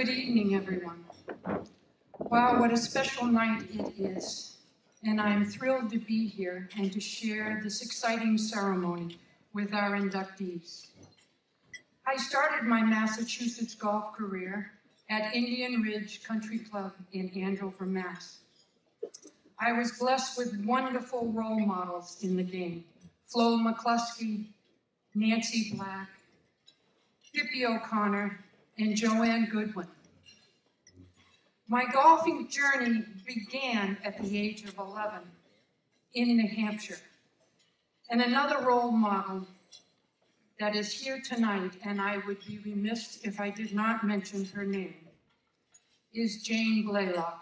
Good evening, everyone. Wow, what a special night it is. And I am thrilled to be here and to share this exciting ceremony with our inductees. I started my Massachusetts golf career at Indian Ridge Country Club in Andover, Mass. I was blessed with wonderful role models in the game. Flo McCluskey, Nancy Black, Pippi O'Connor, and Joanne Goodwin. My golfing journey began at the age of 11 in New Hampshire. And another role model that is here tonight, and I would be remiss if I did not mention her name, is Jane Blalock.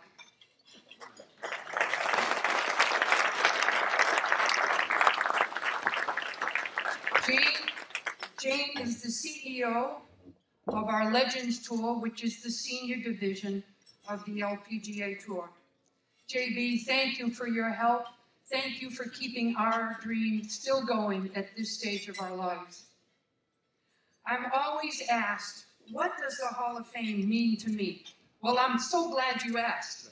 Jane, Jane is the CEO of our Legends Tour, which is the senior division of the LPGA Tour. JB, thank you for your help. Thank you for keeping our dream still going at this stage of our lives. I'm always asked, what does the Hall of Fame mean to me? Well, I'm so glad you asked.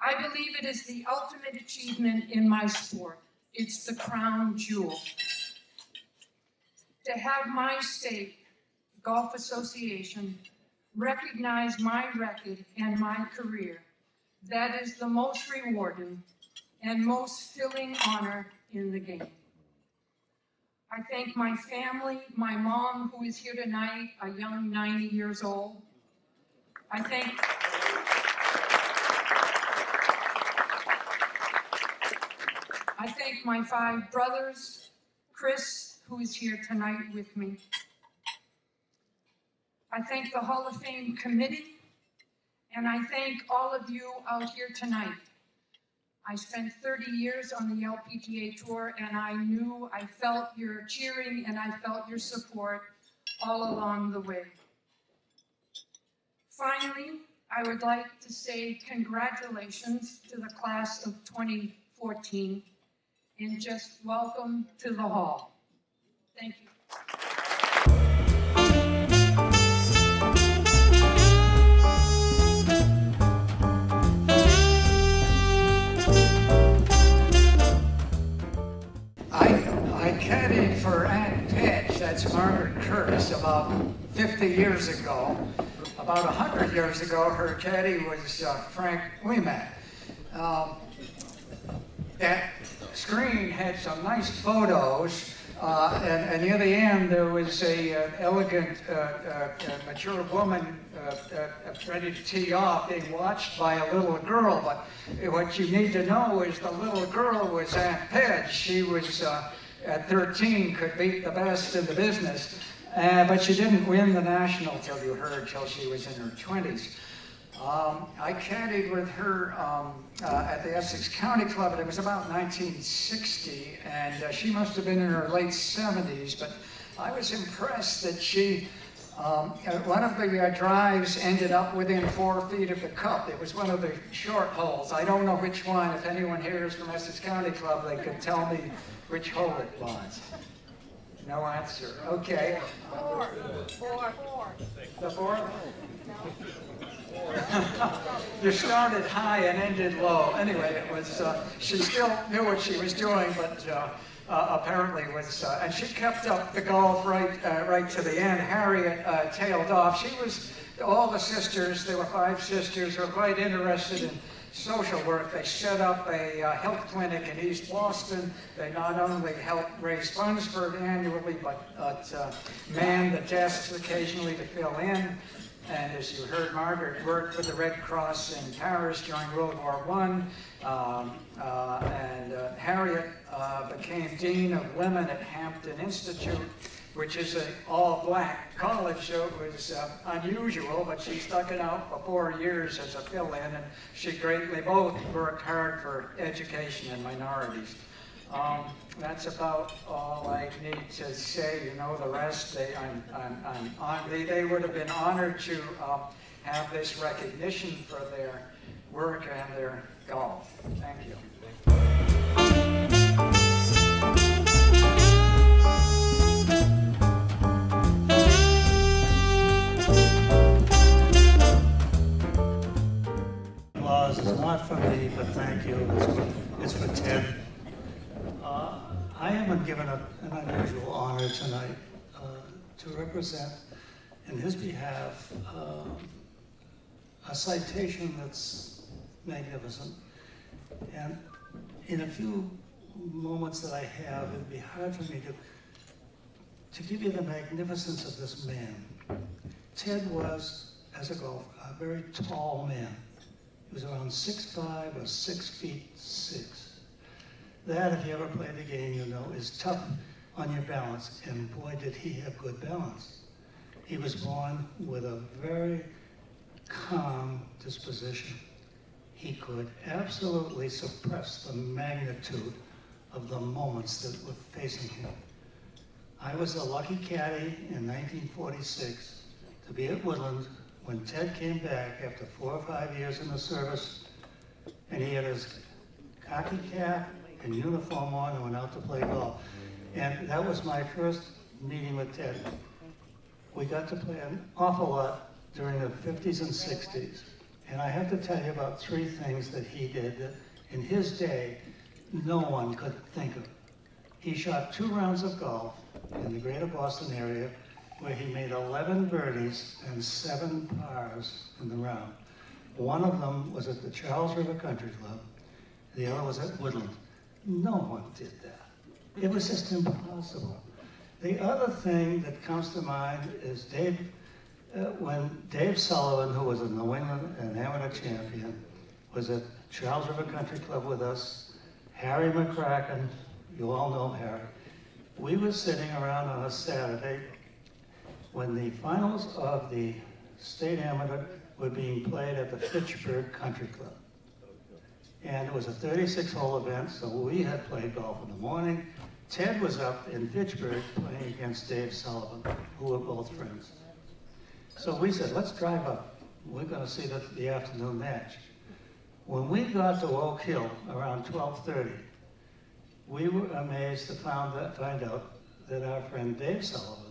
I believe it is the ultimate achievement in my sport. It's the crown jewel. To have my state, Golf Association, recognize my record and my career, that is the most rewarding and most filling honor in the game. I thank my family, my mom, who is here tonight, a young 90 years old. I thank I thank my five brothers, Chris, who is here tonight with me. I thank the Hall of Fame committee, and I thank all of you out here tonight. I spent 30 years on the LPGA Tour, and I knew, I felt your cheering, and I felt your support all along the way. Finally, I would like to say congratulations to the class of 2014 and just welcome to the hall. Thank you. I caddied for Aunt Pitch, that's Margaret Curtis, about 50 years ago. About 100 years ago, her caddy was uh, Frank Ouimet. Um, that screen had some nice photos, uh, and, and near the end there was a uh, elegant, uh, uh, mature woman uh, uh, ready to tee off, being watched by a little girl. But what you need to know is the little girl was Aunt Pitch. She was uh, at 13, could beat the best in the business, uh, but she didn't win the national till you heard till she was in her 20s. Um, I caddied with her um, uh, at the Essex County Club, and it was about 1960, and uh, she must have been in her late 70s, but I was impressed that she, um, uh, one of the uh, drives ended up within four feet of the cup. It was one of the short holes. I don't know which one. If anyone here is from Essex County Club, they could tell me which hole it was. No answer. Okay. Four. Four. Four. The fourth? you started high and ended low. Anyway, it was, uh, she still knew what she was doing, but uh, uh, apparently was, uh, and she kept up the golf right, uh, right to the end. Harriet uh, tailed off. She was, all the sisters, there were five sisters, were quite interested in social work. They set up a uh, health clinic in East Boston. They not only help raise funds for it annually, but uh, man the desks occasionally to fill in. And as you heard, Margaret worked with the Red Cross in Paris during World War I. Um, uh, and uh, Harriet uh, became Dean of Women at Hampton Institute, which is an all-black college, show. it was uh, unusual, but she stuck it out for four years as a fill-in, and she greatly both worked hard for education and minorities. Um, that's about all I need to say. You know, the rest, they, I'm, I'm, I'm they, they would have been honored to um, have this recognition for their work and their golf. Thank you. Is not for me, but thank you. It's for, Ted. Uh, I am given a- an unusual honor tonight uh, to represent, in his behalf, um, a citation that's magnificent. And in a few moments that I have, it'd be hard for me to, to give you the magnificence of this man. Ted was, as a golfer, a very tall man. Was around six five or six feet six. That, if you ever played the game, you know, is tough on your balance, and boy, did he have good balance. He was born with a very calm disposition. He could absolutely suppress the magnitude of the moments that were facing him. I was a lucky caddy in 1946 to be at Woodland when Ted came back after four or five years in the service, and he had his khaki cap and uniform on and went out to play golf. And that was my first meeting with Ted. We got to play an awful lot during the 50s and 60s. And I have to tell you about three things that he did that in his day, no one could think of. He shot two rounds of golf in the greater Boston area where he made 11 birdies and seven pars in the round. One of them was at the Charles River Country Club. The other was at Woodland. No one did that. It was just impossible. The other thing that comes to mind is Dave, uh, when Dave Sullivan, who was a New England and amateur champion, was at Charles River Country Club with us, Harry McCracken, you all know Harry. We were sitting around on a Saturday when the finals of the state amateur were being played at the Fitchburg Country Club. And it was a 36-hole event, so we had played golf in the morning. Ted was up in Fitchburg playing against Dave Sullivan, who were both friends. So we said, let's drive up. We're gonna see the, the afternoon match. When we got to Oak Hill around 12:30, we were amazed to find out that our friend Dave Sullivan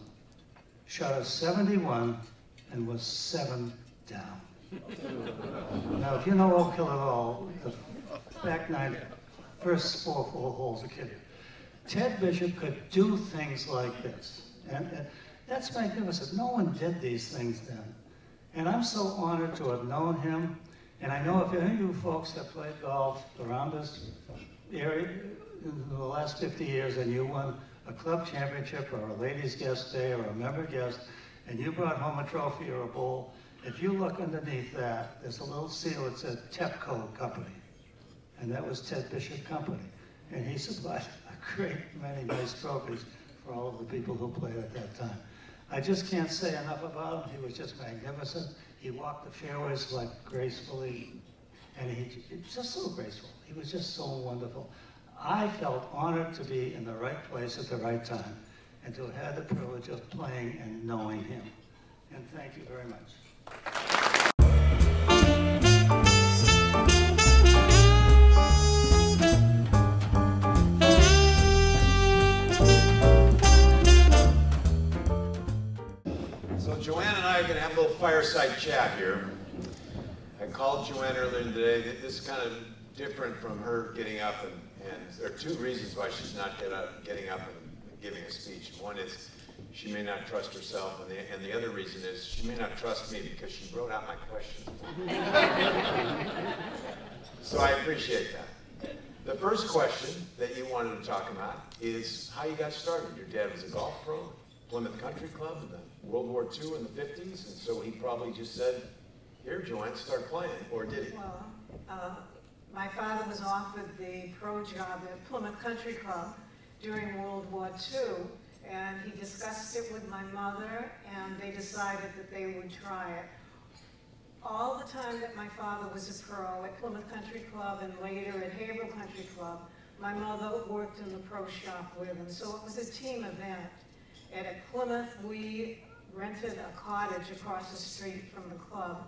shot a 71 and was seven down. Now, if you know Oak Hill at all, the back nine, first four four holes are kidding. Ted Bishop could do things like this. And, and that's magnificent. No one did these things then. And I'm so honored to have known him. And I know if any of you folks have played golf around this area in the last 50 years and you won a club championship or a ladies guest day or a member guest and you brought home a trophy or a bowl, if you look underneath that, there's a little seal that says TEPCO Company. And that was Ted Bishop Company. And he supplied a great many nice trophies for all of the people who played at that time. I just can't say enough about him. He was just magnificent. He walked the fairways like gracefully, and he, he was just so graceful. He was just so wonderful. I felt honored to be in the right place at the right time and to have had the privilege of playing and knowing him. And thank you very much. So Joanne and I are going to have a little fireside chat here. I called Joanne earlier today. This is kind of different from her getting up, and, and there are two reasons why she's not get up, getting up and giving a speech. One is she may not trust herself, and the, and the other reason is she may not trust me because she wrote out my questions. so I appreciate that. The first question that you wanted to talk about is how you got started. Your dad was a golf pro, Plymouth Country Club in the World War II in the 50s, and so he probably just said, here, Joanne, start playing, or did he? Well, uh, my father was offered the pro job at Plymouth Country Club during World War II, and he discussed it with my mother, and they decided that they would try it. All the time that my father was a pro at Plymouth Country Club and later at Haverhill Country Club, my mother worked in the pro shop with him, so it was a team event. And at Plymouth, we rented a cottage across the street from the club.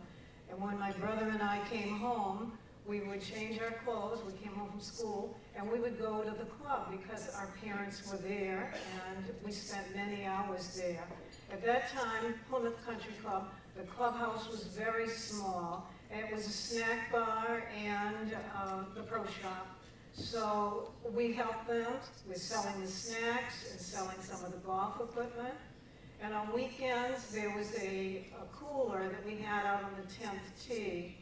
And when my brother and I came home, we would change our clothes, we came home from school, and we would go to the club because our parents were there and we spent many hours there. At that time, Plymouth Country Club, The clubhouse was very small. It was a snack bar and uh, the pro shop. So we helped them with selling the snacks and selling some of the golf equipment. And on weekends, there was a, a cooler that we had out on the 10th tee.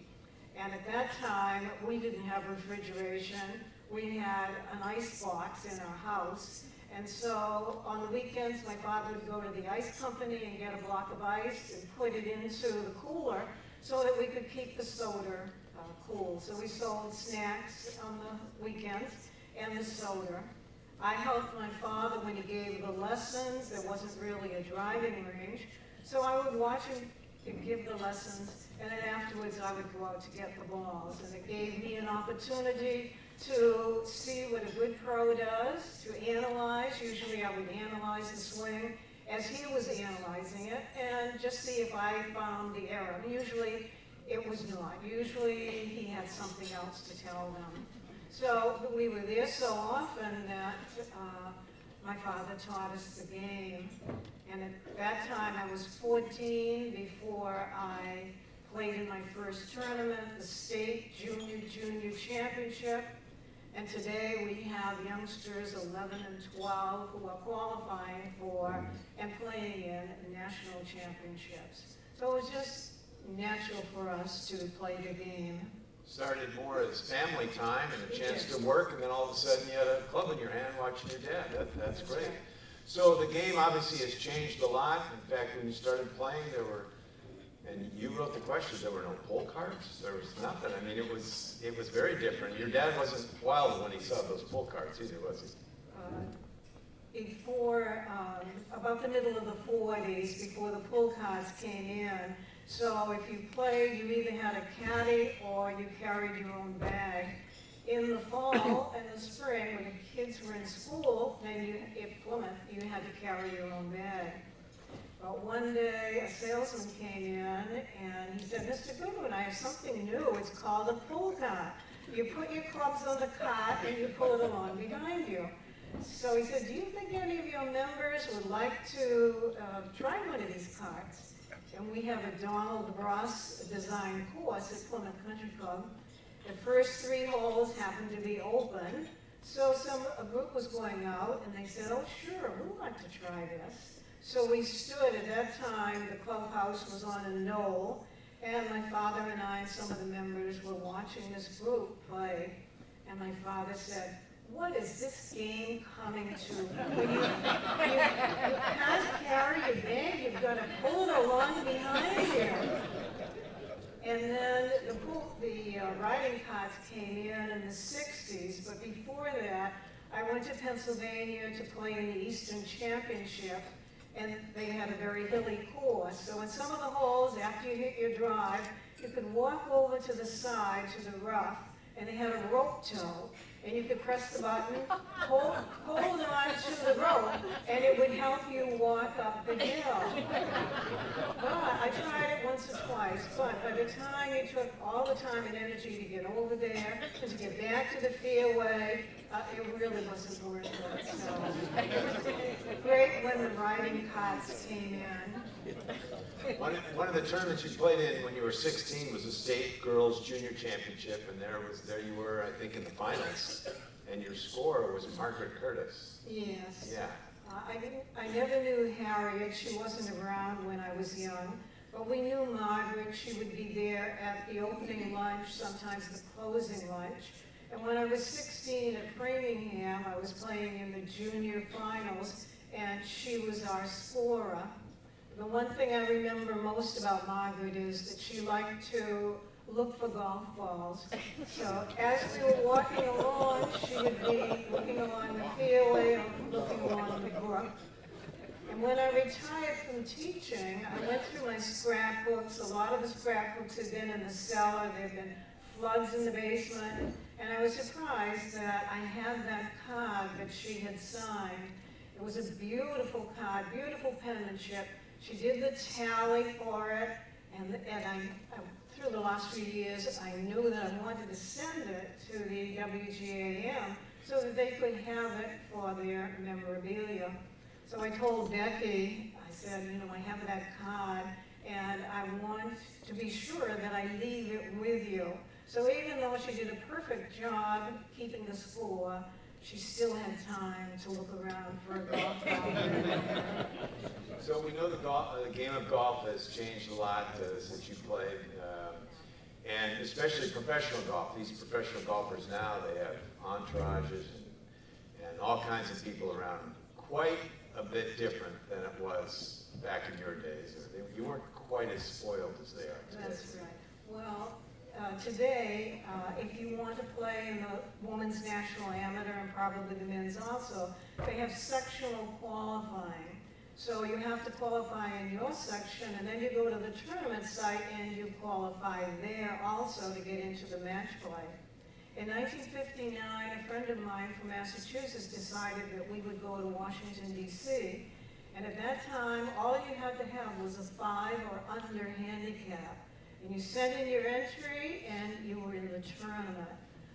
And at that time, we didn't have refrigeration. We had an ice box in our house. And so on the weekends, my father would go to the ice company and get a block of ice and put it into the cooler so that we could keep the soda uh, cool. So we sold snacks on the weekends and the soda. I helped my father when he gave the lessons. There wasn't really a driving range. So I would watch him give the lessons, and then afterwards I would go out to get the balls. And it gave me an opportunity to see what a good pro does, to analyze. Usually I would analyze the swing as he was analyzing it, and just see if I found the error. Usually it was not. Usually he had something else to tell them. So we were there so often that uh, my father taught us the game. And at that time, I was 14 before I played in my first tournament, the state junior junior championship. And today we have youngsters 11 and 12 who are qualifying for and playing in national championships. So it was just natural for us to play the game. Started more as family time and a chance to work, and then all of a sudden you had a club in your hand watching your dad. That, that's great. So the game obviously has changed a lot. In fact, when you started playing, there were, and you wrote the questions, there were no pull cards. There was nothing. I mean, it was it was very different. Your dad wasn't wild when he saw those pull cards either, was he? Uh, before, um, about the middle of the 40s, before the pull cards came in, so if you played, you either had a caddy or you carried your own bag. In the fall and the spring, when the kids were in school, then you, at Plymouth, you had to carry your own bag. But one day, a salesman came in and he said, Mr. Goodwin, I have something new. It's called a pull cart. You put your clubs on the cart and you pull it along behind you. So he said, do you think any of your members would like to uh, try one of these carts? And we have a Donald Ross design course at Plymouth Country Club. The first three holes happened to be open. So some, a group was going out and they said, oh sure, we'd like to try this. So we stood, at that time, the clubhouse was on a knoll, and my father and I and some of the members were watching this group play. And my father said, what is this game coming to? When you, you, you can't carry your bag, you've got to pull it along behind you. And then the, the uh, riding carts came in in the 60s, but before that, I went to Pennsylvania to play in the Eastern Championship, and they had a very hilly course. So in some of the holes, after you hit your drive, you could walk over to the side, to the rough, and they had a rope tow, and you could press the button, hold, hold on to the rope, and it would help you walk up the hill. But I tried it once or twice, but by the time it took all the time and energy to get over there, to get back to the fairway, uh, it really wasn't worth it. So great when the riding carts came in. One, one of the tournaments you played in when you were 16 was the state girls junior championship, and there was there you were, I think, in the finals, and your score was Margaret Curtis. Yes. Yeah. Uh, I didn't. I never knew Harriet. She wasn't around when I was young. But we knew Margaret. She would be there at the opening lunch, sometimes the closing lunch. And when I was 16 at Framingham, I was playing in the junior finals, and she was our scorer. The one thing I remember most about Margaret is that she liked to look for golf balls. So as we were walking along, she would be looking along the fairway or looking along the brook. And when I retired from teaching, I went through my scrapbooks. A lot of the scrapbooks had been in the cellar. There had been floods in the basement. And I was surprised that I had that card that she had signed. It was a beautiful card, beautiful penmanship. She did the tally for it, and, and I, I, through the last few years, I knew that I wanted to send it to the WGAM so that they could have it for their memorabilia. So I told Becky, I said, you know, I have that card, and I want to be sure that I leave it with you. So even though she did a perfect job keeping the score, she still had time to look around for a golf ball. So we know the golf, the game of golf has changed a lot uh, since you played, um, and especially professional golf. These professional golfers now, they have entourages and, and all kinds of people around them. Quite a bit different than it was back in your days. They- You weren't quite as spoiled as they are today. That's right. Well, uh, today, uh, if you want to play in the women's national amateur and probably the men's also, they have sectional qualifying. So you have to qualify in your section, and then you go to the tournament site and you qualify there also to get into the match play. In 1959, a friend of mine from Massachusetts decided that we would go to Washington DC, and at that time, all you had to have was a five or under handicap. And you sent in your entry, and you were in the tournament.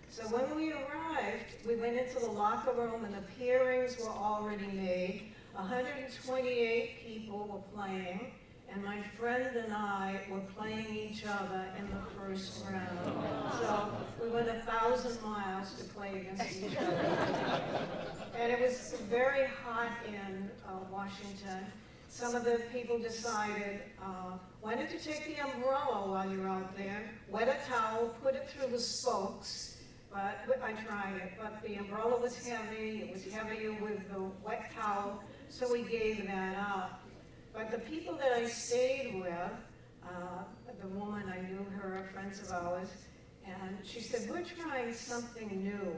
So when we arrived, we went into the locker room, and the pairings were already made. 128 people were playing, and my friend and I were playing each other in the first round. So we went a thousand miles to play against each other. And it was very hot in uh, Washington. Some of the people decided, uh, why don't you take the umbrella while you're out there, wet a towel, put it through the spokes, but I tried it, but the umbrella was heavy, it was heavier with the wet towel, so we gave that up. But the people that I stayed with, uh, the woman, I knew her, friends of ours, and she said, we're trying something new.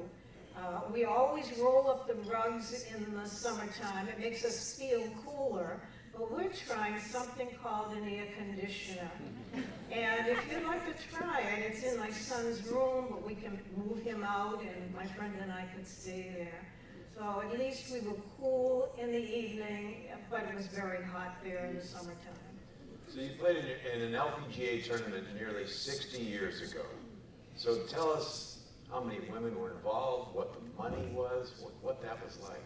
Uh, we always roll up the rugs in the summertime. It makes us feel cooler. But we're trying something called an air conditioner. And if you'd like to try it, it's in my son's room, but we can move him out and my friend and I could stay there. So at least we were cool in the evening, but it was very hot there in the summertime. So you played in, in an LPGA tournament nearly 60 years ago. So tell us how many women were involved, what the money was, what, what that was like.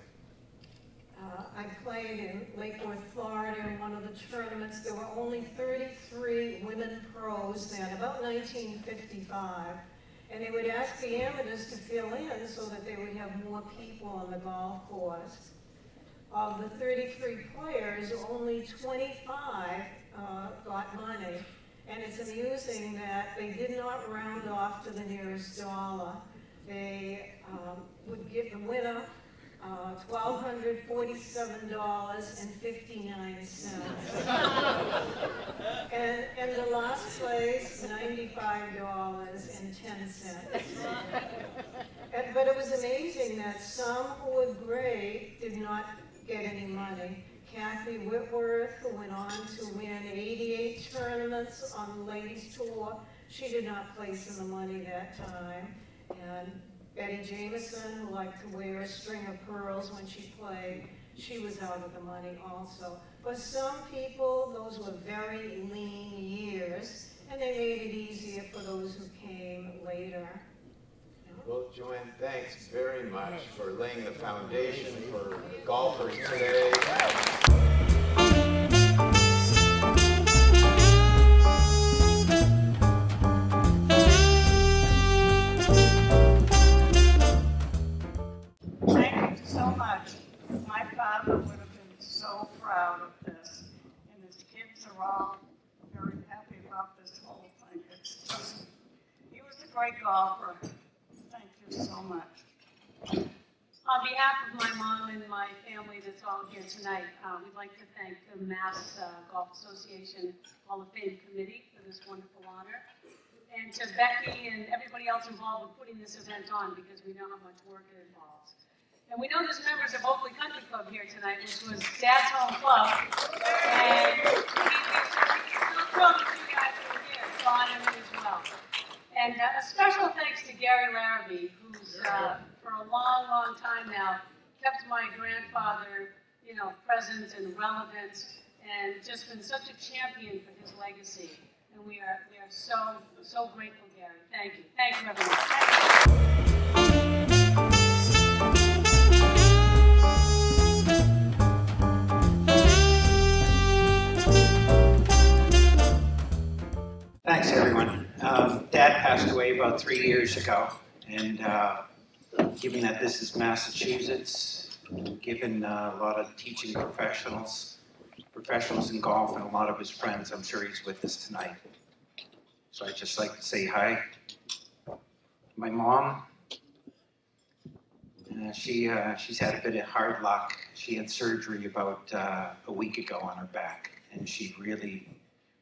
Uh, I played in Lake Worth, Florida in one of the tournaments. There were only 33 women pros then, about 1955. And they would ask the amateurs to fill in so that they would have more people on the golf course. Of the 33 players, only 25 uh, got money. And it's amusing that they did not round off to the nearest dollar. They um, would give the winner uh, $1,247.59. and, and the last place, $95.10. And, but it was amazing that some who were great did not get any money. Kathy Whitworth, who went on to win 88 tournaments on the ladies tour, she did not place in the money that time. And Betty Jameson, who liked to wear a string of pearls when she played, she was out of the money also. For some people, those were very lean years, and they made it easier for those who came later. Well, Joanne, thanks very much for laying the foundation for golfers today. Great golfer. Thank you so much. On behalf of my mom and my family that's all here tonight, uh, we'd like to thank the Mass uh, Golf Association Hall of Fame Committee for this wonderful honor. And to Becky and everybody else involved with putting this event on because we know how much work it involves. And we know there's members of Oakley Country Club here tonight, which was Dad's home club. And we- that you guys are here to honor him as well. And uh, a special thanks to Gary Larrabee, who's, uh, for a long, long time now, kept my grandfather, present and relevance, and just been such a champion for his legacy. And we are, we are so, so grateful, Gary. Thank you. Thank you, everyone. Thank you. everyone. Um, Dad passed away about three years ago, and uh, given that this is Massachusetts, given uh, a lot of teaching professionals, professionals in golf, and a lot of his friends, I'm sure he's with us tonight. So I'd just like to say hi. My mom, uh, she uh, she's had a bit of hard luck. She had surgery about uh, a week ago on her back, and she really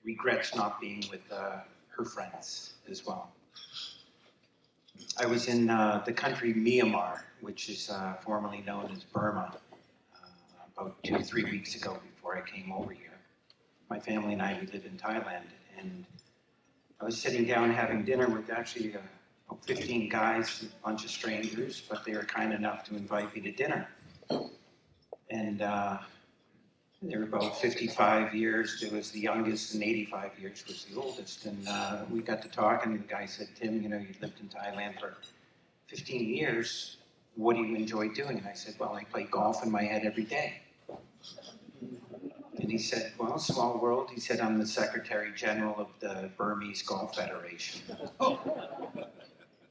regrets not being with uh, her friends as well. I was in uh, the country Myanmar, which is uh, formerly known as Burma, uh, about two, three weeks ago before I came over here. My family and I, we live in Thailand, and I was sitting down having dinner with actually uh, about 15 guys, a bunch of strangers, but they were kind enough to invite me to dinner. And uh, they were about 55 years. There was the youngest, and 85 years was the oldest. And uh, we got to talk, and the guy said, Tim, you know, you lived in Thailand for 15 years. What do you enjoy doing? And I said, Well, I play golf in my head every day. And he said, Well, small world. He said, I'm the Secretary General of the Burmese Golf Federation.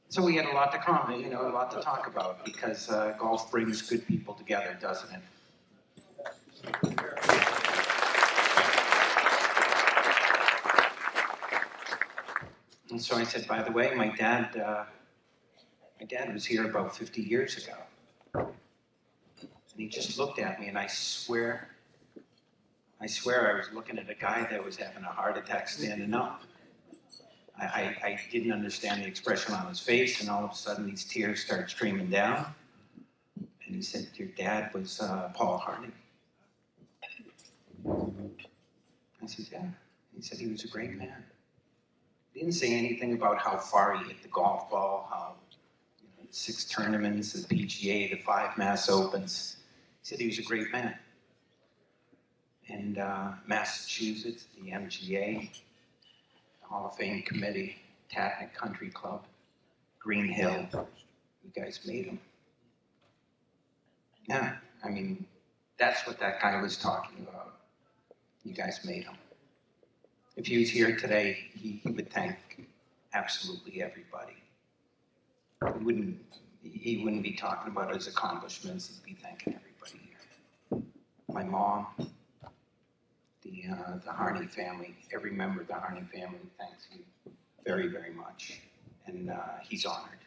So we had a lot to comment, you know, a lot to talk about because uh, golf brings good people together, doesn't it? And so I said, by the way, my dad, uh, my dad was here about 50 years ago. And he just looked at me, and I swear, I swear I was looking at a guy that was having a heart attack standing up. I, I, I didn't understand the expression on his face, and all of a sudden these tears started streaming down. And he said, Your dad was uh, Paul Harney. I said, Yeah. He said he was a great man. He didn't say anything about how far he hit the golf ball, how you know, six tournaments, the PGA, the five Mass Opens. He said he was a great man. And uh, Massachusetts, the MGA, the Hall of Fame Committee, Tatnuck Country Club, Green Hill, you guys made him. Yeah, I mean, that's what that guy was talking about. You guys made him. If he was here today, he, would thank absolutely everybody. He wouldn't, he wouldn't be talking about his accomplishments, he'd be thanking everybody here. My mom, the, uh, the Harney family, every member of the Harney family thanks you very, very much. And uh, he's honored.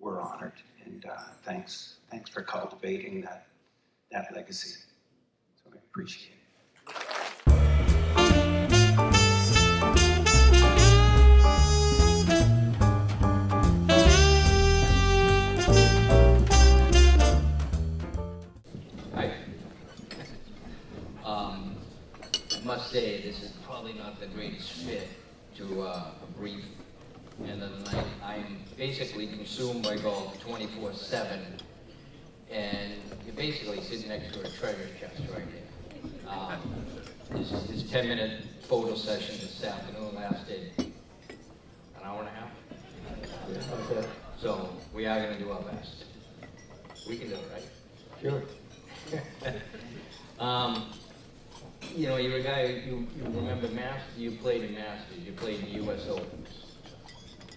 We're honored. And uh, thanks, thanks for cultivating that, that legacy. So I appreciate it. We can do it, right? Sure. Um, you know, you're a guy, you, you remember Masters, you played in Masters, you played in the US Opens.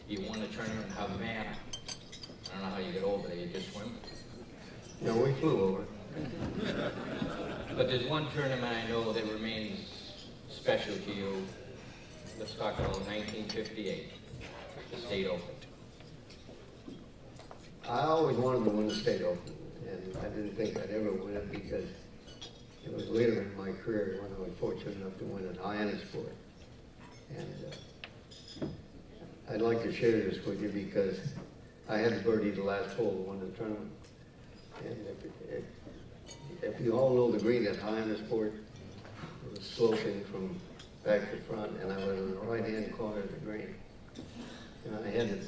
You won a tournament in Havana. I don't know how you get over there, you just swim. Yeah, we flew over. But there's one tournament I know that remains special to you. Let's talk about 1958, the State Open. I always wanted to win the state open, and I didn't think I'd ever win it because it was later in my career when I was fortunate enough to win at Hyannisport. And uh, I'd like to share this with you because I had birdie the last hole to win the tournament. And if, if, if you all know the green at Hyannisport, it was sloping from back to front, and I was in the right-hand corner of the green. And I had to,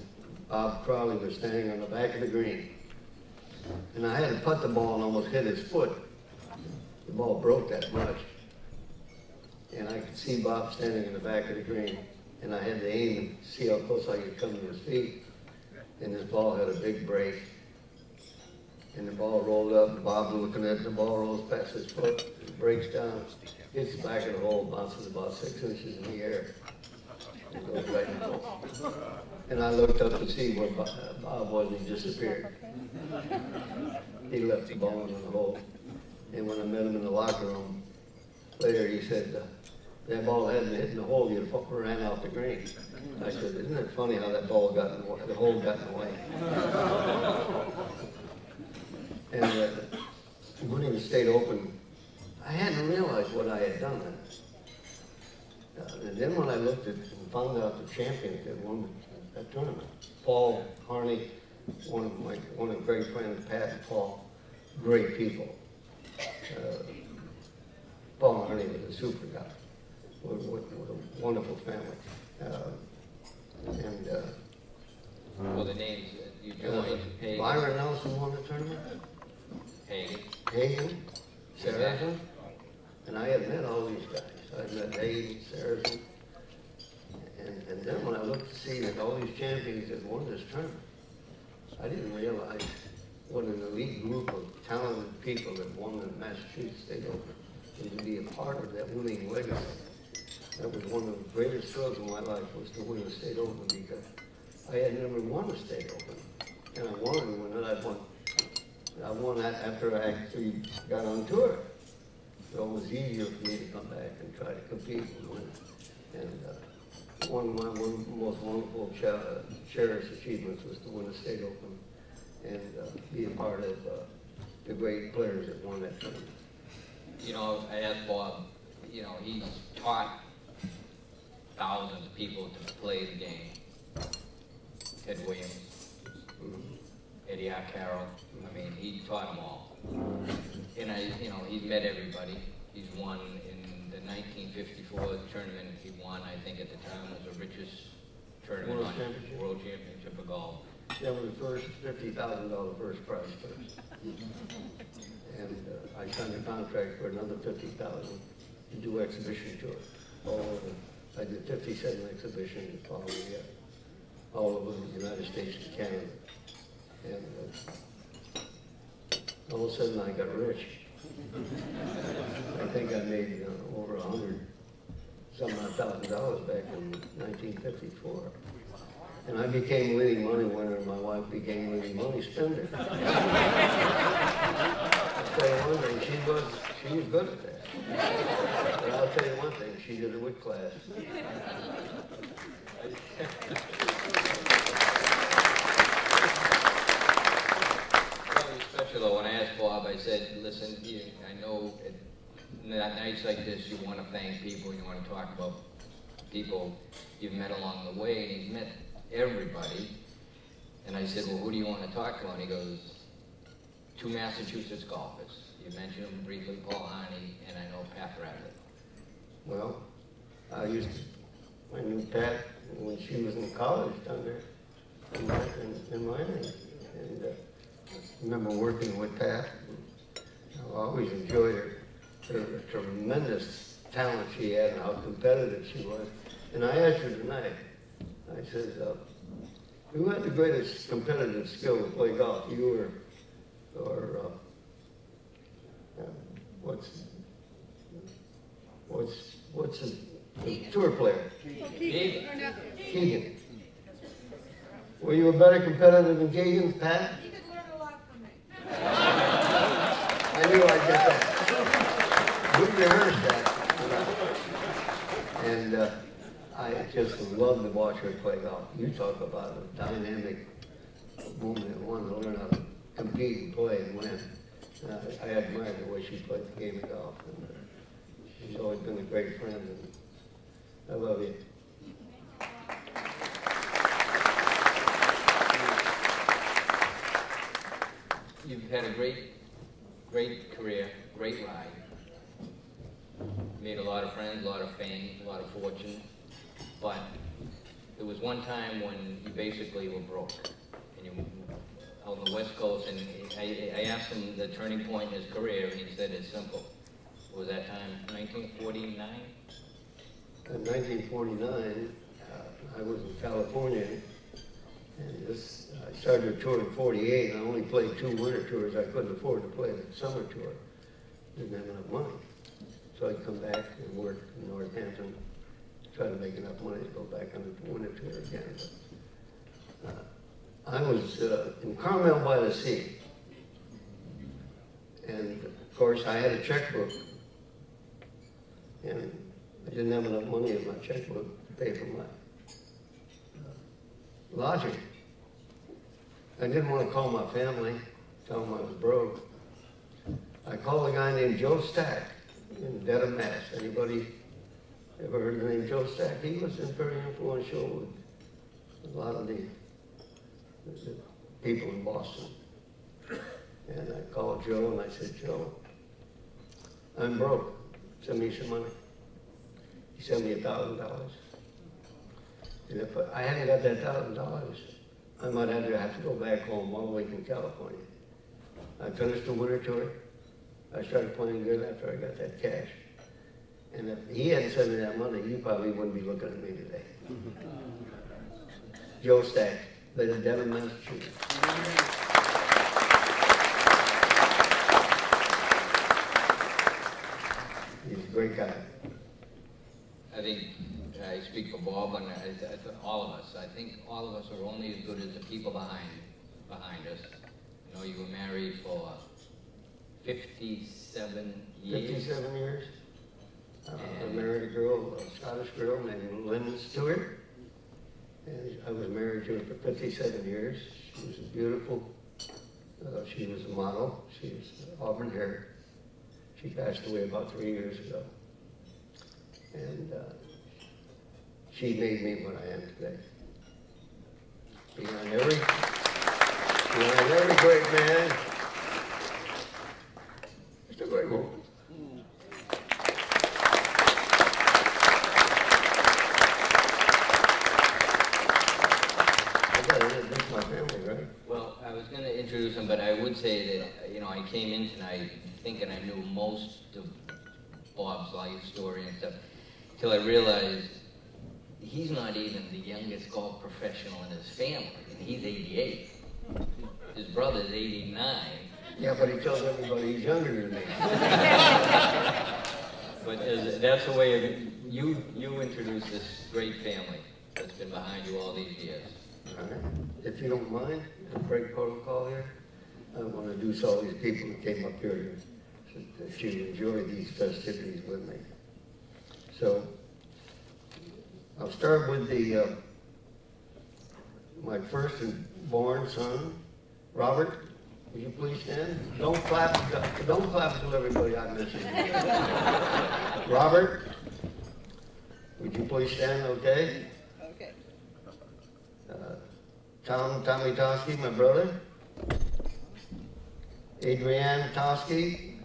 Bob Crowley was standing on the back of the green. And I had to putt the ball and almost hit his foot. The ball broke that much. And I could see Bob standing in the back of the green. And I had to aim and see how close I could come to his feet. And this ball had a big break. And the ball rolled up, and Bob looking at it, the ball rolls past his foot, it breaks down, hits the back of the hole, bounces about six inches in the air. and goes right in the hole. And I looked up to see where Bob uh, was, and he disappeared. He left the ball in the hole. And when I met him in the locker room later, he said, uh, that ball hadn't hit in the hole, you'd ran out the green. I said, isn't it funny how that ball got in the the hole got in the way? And uh, winning the state open, I hadn't realized what I had done. Uh, and then when I looked at and found out the champion that won that tournament, Paul Harney, one of my one of great friends, Pat Paul, great people. Uh, Paul Harney was a super guy. What, what, what a wonderful family. Uh, and uh, Well, the names that you uh, joined, Hagen, Byron Nelson won the tournament. Hagen, Hagen, Sarazen, and I had met all these guys. I met Hagen, Sarazen. And, and then when I looked to see that all these champions had won this tournament, I didn't realize what an elite group of talented people that won the Massachusetts State Open. And to be a part of that winning legacy. That was one of the greatest thrills of my life was to win the state open because I had never won a state open. And I won it. I won I won that after I actually got on tour. So it was easier for me to come back and try to compete and win. And uh, one of my one most wonderful ch- cherished achievements was to win the state open and uh, be a part of uh, the great players that won that tournament. you know, I asked Bob, you know, he's taught thousands of people to play the game. Ted Williams, Eddie R. Carroll, I mean, he taught them all. And I, you know, he's met everybody. He's won the 1954 tournament. He won, I think, at the time was the richest tournament World on championship? World Championship of golf. That was the first fifty thousand dollar first prize first. And uh, I signed a contract for another fifty thousand to do exhibition tours. All over, I did fifty-seven exhibitions the following year, all over the United States and Canada. And uh, all of a sudden I got rich. I think I made uh, over a hundred, some odd thousand dollars back in nineteen fifty-four. And I became winning money winner, and my wife became winning money spender. I'll tell you one thing, she was, she was good at that. But I'll tell you one thing, she did it with class. When I asked Bob, I said, listen, you, I know at nights like this, you want to thank people, you want to talk about people you've met along the way, and he's met everybody. And I said, well, who do you want to talk to? And he goes, two Massachusetts golfers. You mentioned them briefly, Paul Harney, and I know Pat Bradley. Well, I used to, I knew Pat when she was in college down there in, in, in Miami. And, uh, I remember working with Pat. I always enjoyed her, her tremendous talent she had and how competitive she was. And I asked her tonight, I said, uh, who had the greatest competitive skill to play golf, you or, or, uh, uh, what's, what's, what's the, the tour player? Keegan. Keegan. Were you a better competitor than Keegan, Pat? You could learn a lot from me. I knew I'd get that. We rehearsed that. And uh, I just love to watch her play golf. You talk about a dynamic woman that wanted to learn how to compete and play and win. Uh, I admire the way she played the game of golf. And, uh, she's always been a great friend, and I love you. You've had a great, great career, great ride. Made a lot of friends, a lot of fame, a lot of fortune. But there was one time when you basically were broke. And you out on the West Coast, and I, I asked him the turning point in his career, and he said it's simple. What was that time 1949? In 1949, uh, I was in California, and this, I started a tour in 48, and I only played two winter tours. I couldn't afford to play the summer tour. Didn't have enough money. So I'd come back and work in Northampton, try to make enough money to go back on the winter tour again. But, uh, I was uh, in Carmel by the Sea. And of course, I had a checkbook. And I didn't have enough money in my checkbook to pay for my uh, lodging. I didn't want to call my family, tell them I was broke. I called a guy named Joe Stack in Dedham, Mass. Anybody ever heard the name Joe Stack? He was very influential with a lot of the, the people in Boston. And I called Joe and I said, Joe, I'm broke. Send me some money. He sent me a thousand dollars. And if I hadn't got that thousand dollars, I might have to have to go back home all the way in California. I finished the winter tour. I started playing good after I got that cash. And if he hadn't sent me that money, you probably wouldn't be looking at me today. Joe Stack, in Dedham, Massachusetts. He's a great guy. I think, I speak for Bob and I, I, for all of us, I think all of us are only as good as the people behind, behind us. You know, you were married for fifty-seven years. Fifty-seven years. Uh, I married a girl, a Scottish girl named Lynn Stewart. And I was married to her for fifty-seven years. She was beautiful. Uh, she was a model. She was auburn hair. She passed away about three years ago. And uh, she made me what I am today. Beyond every, every great man, just a great woman. Introduce him, but I would say that, you know, I came in tonight thinking I knew most of Bob's life story and stuff, till I realized he's not even the youngest golf professional in his family, and he's eighty-eight. His brother's eighty-nine. Yeah, but he tells everybody he's younger than me. But as- that's the way of, you, you introduced this great family that's been behind you all these years. All right. If you don't mind, to break protocol here, I want to introduce all these people who came up here to, to enjoy these festivities with me. So, I'll start with the, uh, my first and born son, Robert. Will you please stand? Don't clap, don't clap until everybody I mention. Robert, would you please stand, okay? Okay. Uh, Tom, Tommy Toski, my brother. Adrienne Toski,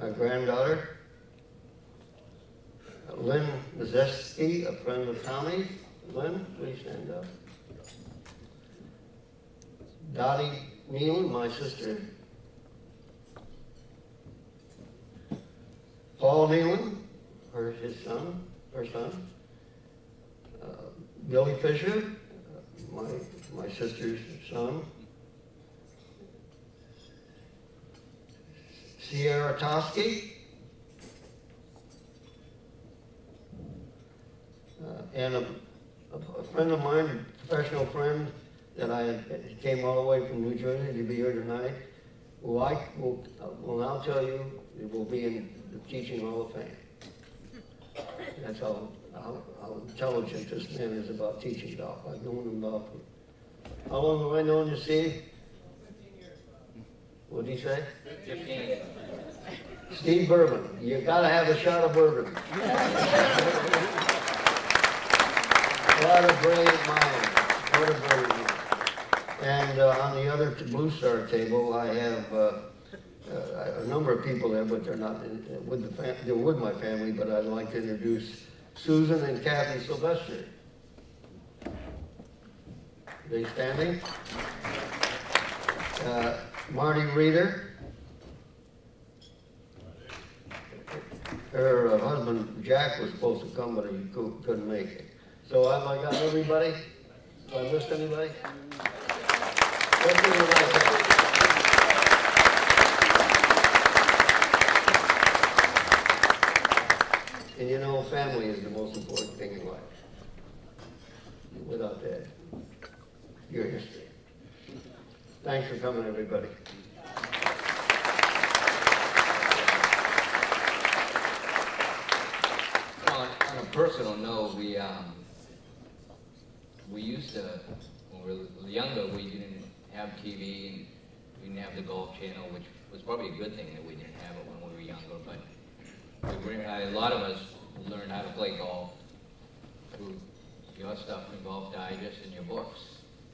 my granddaughter. Lynn Mazeski, a friend of Tommy's. Lynn, please stand up. Dottie Nealon, my sister. Paul Nealon, her, his son, her son. Uh, Billy Fisher, uh, my, my sister's son. Sierra Toski. Uh, and a, a, friend of mine, a professional friend that I came all the way from New Jersey to be here tonight, who I will, will now tell you it will be in the Teaching Hall of Fame. That's how, how, how intelligent this man is about teaching golf. I've known him about, how long have I known you, Steve? What'd he say? Fifteen. Steve Bourbon. You gotta have a shot of bourbon. What a brilliant mind. What a brilliant mind. And uh, on the other Blue Star table, I have uh, uh, a number of people there, but they're not in, with the fam- they're with my family. But I'd like to introduce Susan and Kathy Sylvester. They standing? Uh, Marty Reeder. Her uh, husband Jack was supposed to come, but he couldn't make it. So have I got everybody? Have I missed anybody? And you know, family is the most important thing in life. Without that, your history. Thanks for coming, everybody. On, on a personal note, we, um, we used to, when we were younger, we didn't have TV, and we didn't have the golf channel, which was probably a good thing that we didn't have it when we were younger, but we a lot of us learned how to play golf through your stuff in Golf Digest and your books.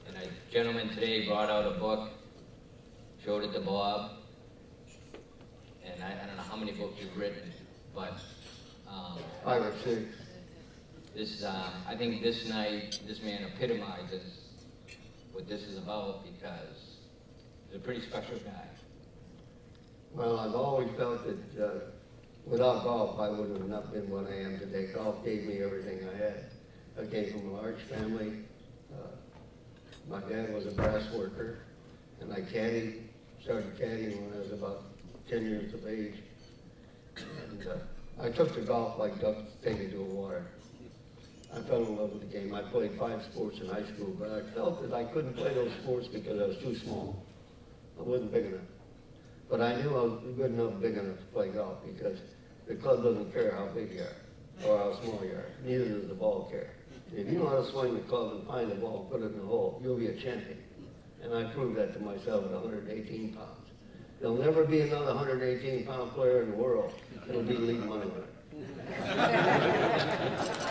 And a gentleman today brought out a book, showed it to Bob, and I, I don't know how many books you've written, but, um, Five or six. This, um, I think this night, this man epitomizes what this is about because he's a pretty special guy. Well, I've always felt that uh, without golf, I would have not been what I am today. Golf gave me everything I had. I came from a large family. Uh, my dad was a brass worker, and I caddied, started caddying when I was about 10 years of age. And uh, I took to golf like ducks taking to the water. I fell in love with the game. I played five sports in high school, but I felt that I couldn't play those sports because I was too small. I wasn't big enough. But I knew I was good enough, big enough to play golf because the club doesn't care how big you are or how small you are. Neither does the ball care. If you know how to swing the club and find the ball, put it in the hole, you'll be a champion. And I proved that to myself at 118 pounds. There'll never be another 118 pound player in the world. It'll be Lee Moneyline.